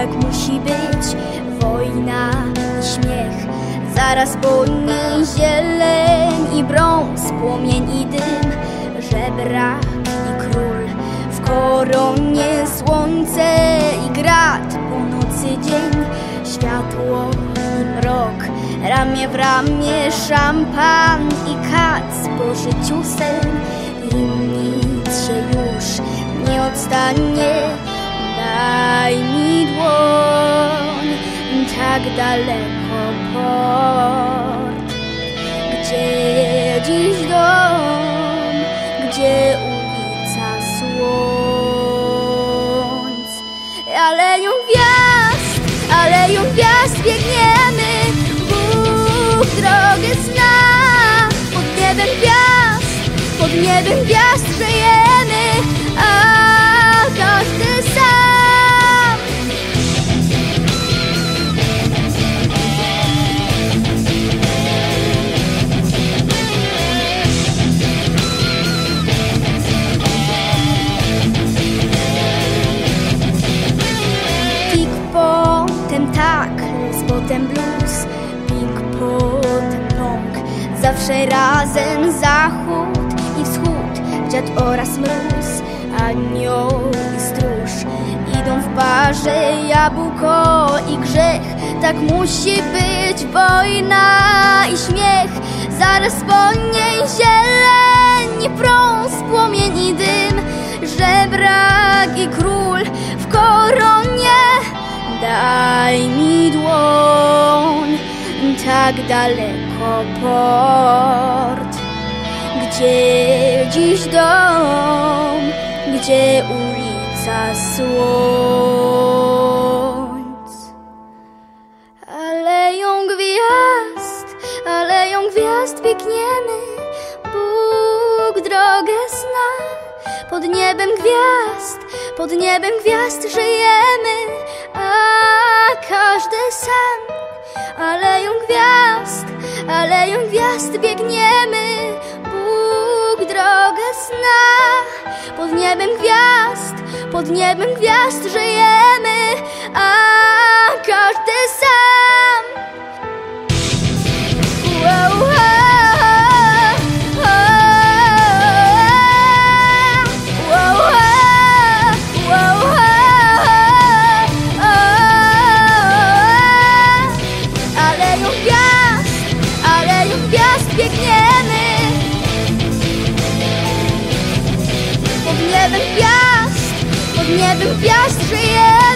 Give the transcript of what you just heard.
tak musi być Wojna i śmiech. Zaraz po niej zieleń i brąz Płomień i dym. Żebrak i król W koronie słońce i grat Po nocy dzień. Światło i mrok Ramię w ramię szampan i kac. Po życiu sen I Tak daleko port. Gdzie dziś dom Gdzie ulica słońc? Aleją gwiazd Aleją gwiazd biegniemy. Bóg drogę zna Pod niebem gwiazd Pod niebem gwiazd żyjemy potem blues Pik potem pong Zawsze razem zachód i wschód Dziad oraz mróz Anioł i stróż. Idą w parze jabłko i grzech. Tak musi być wojna i śmiech. Zaraz po niej zieleń, brąz, płomień i dym. Żebrak i król w koronie. Daj mi tak daleko port. Gdzie dziś dom, gdzie ulica słońc? Aleją gwiazd, aleją gwiazd biegniemy Bóg drogę zna. Pod niebem gwiazd, pod niebem gwiazd żyjemy. A każdy sam Aleją gwiazd, aleją gwiazd biegniemy Bóg drogę zna. Pod niebem gwiazd, pod niebem gwiazd żyjemy A niebem gwiazd Pod niebem gwiazd żyje.